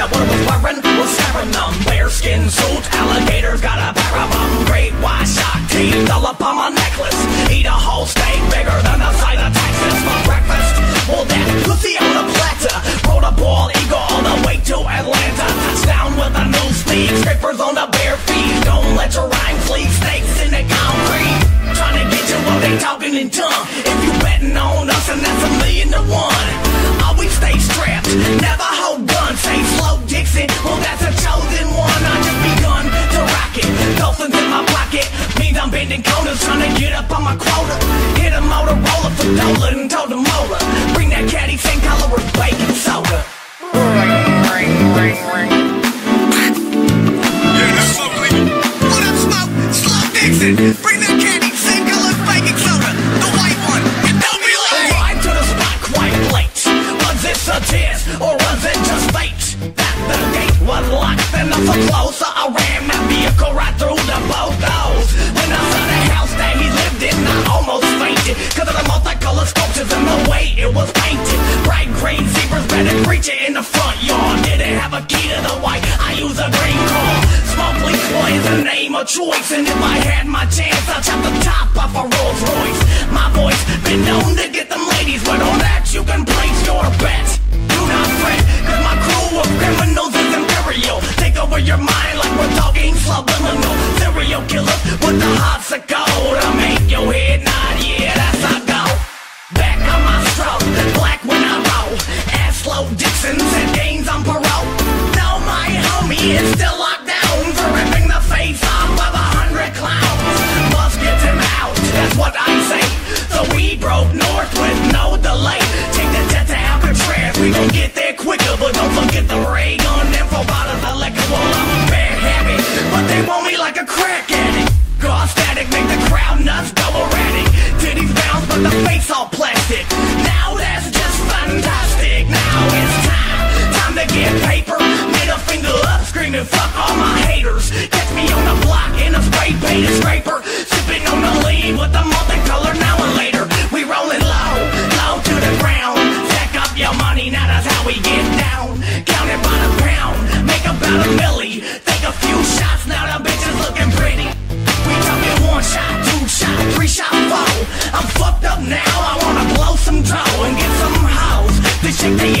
that one was wearing was staring them. Bearskin suit. alligators got a pair of them. Great white shark teeth all up on my necklace. Eat a whole steak bigger than the side of Texas for breakfast. Well, that pussy on a platter. Rode a ball eagle all the way to Atlanta. Touchdown with a new speed. Scrapers on the bare feet. Don't let your rhyme sleep. Snakes in the concrete. Trying to get you what they talking in tongue. If you betting on us, and that's a million to one. Corners trying to get up on my quota. Hit a Motorola for Dola and told the molar. Bring that caddy, same color with baking soda. Yeah, that's What up, Smoke? Sloat Dixon. Bring that candy, same color baking soda. The white one. And don't be late. Arrived to the spot quite late. Was this a test or was it just fate? That the gate was locked and I'm so better creature in the front yard. Didn't have a key to the white, I use a green car. Smoke Leaf Boy is the name of choice. And if I had my chance, I'd chop the top off a Rolls Royce. My voice been known to get them Aslo Dixon said gains on parole. Now my homie is still Yeah.